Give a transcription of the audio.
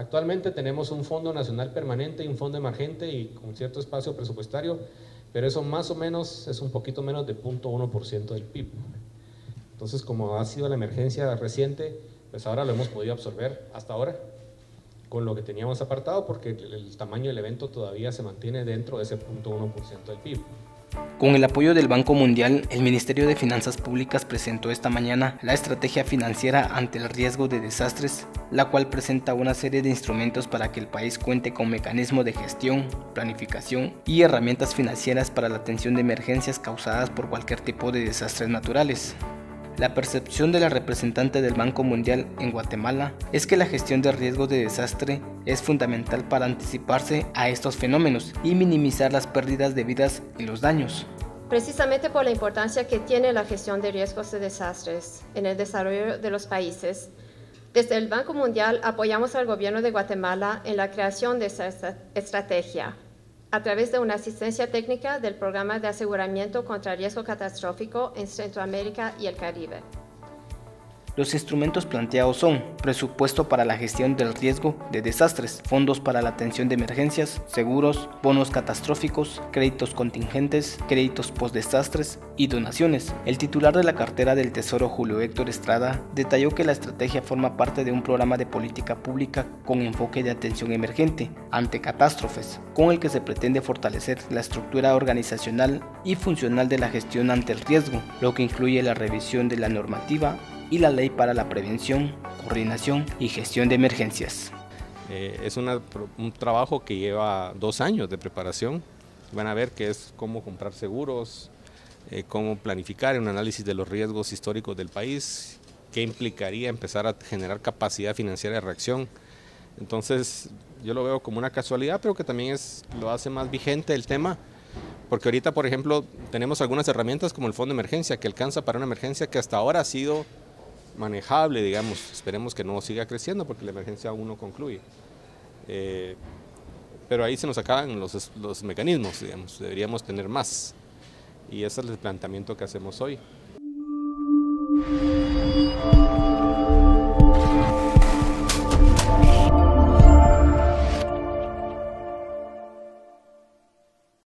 Actualmente tenemos un Fondo Nacional Permanente y un Fondo Emergente y con cierto espacio presupuestario, pero eso más o menos es un poquito menos de 0.1% del PIB. Entonces, como ha sido la emergencia reciente, pues ahora lo hemos podido absorber hasta ahora con lo que teníamos apartado porque el, tamaño del evento todavía se mantiene dentro de ese 0.1% del PIB. Con el apoyo del Banco Mundial, el Ministerio de Finanzas Públicas presentó esta mañana la estrategia financiera ante el riesgo de desastres, la cual presenta una serie de instrumentos para que el país cuente con mecanismos de gestión, planificación y herramientas financieras para la atención de emergencias causadas por cualquier tipo de desastres naturales. La percepción de la representante del Banco Mundial en Guatemala es que la gestión de riesgos de desastre es fundamental para anticiparse a estos fenómenos y minimizar las pérdidas debidas y los daños. Precisamente por la importancia que tiene la gestión de riesgos de desastres en el desarrollo de los países, desde el Banco Mundial apoyamos al gobierno de Guatemala en la creación de esta estrategia a través de una asistencia técnica del Programa de Aseguramiento contra Riesgo Catastrófico en Centroamérica y el Caribe. Los instrumentos planteados son presupuesto para la gestión del riesgo de desastres, fondos para la atención de emergencias, seguros, bonos catastróficos, créditos contingentes, créditos post-desastres y donaciones. El titular de la cartera del Tesoro, Julio Héctor Estrada, detalló que la estrategia forma parte de un programa de política pública con enfoque de atención emergente ante catástrofes, con el que se pretende fortalecer la estructura organizacional y funcional de la gestión ante el riesgo, lo que incluye la revisión de la normativa y la Ley para la Prevención, Coordinación y Gestión de Emergencias. Eh, es un trabajo que lleva dos años de preparación. Van a ver que es cómo comprar seguros, eh, cómo planificar un análisis de los riesgos históricos del país, qué implicaría empezar a generar capacidad financiera de reacción. Entonces, yo lo veo como una casualidad, pero que también es, lo hace más vigente el tema, porque ahorita, por ejemplo, tenemos algunas herramientas como el Fondo de Emergencia, que alcanza para una emergencia que hasta ahora ha sido manejable, digamos. Esperemos que no siga creciendo porque la emergencia aún no concluye. Eh, pero ahí se nos acaban los, los mecanismos, digamos. Deberíamos tener más. Y ese es el planteamiento que hacemos hoy.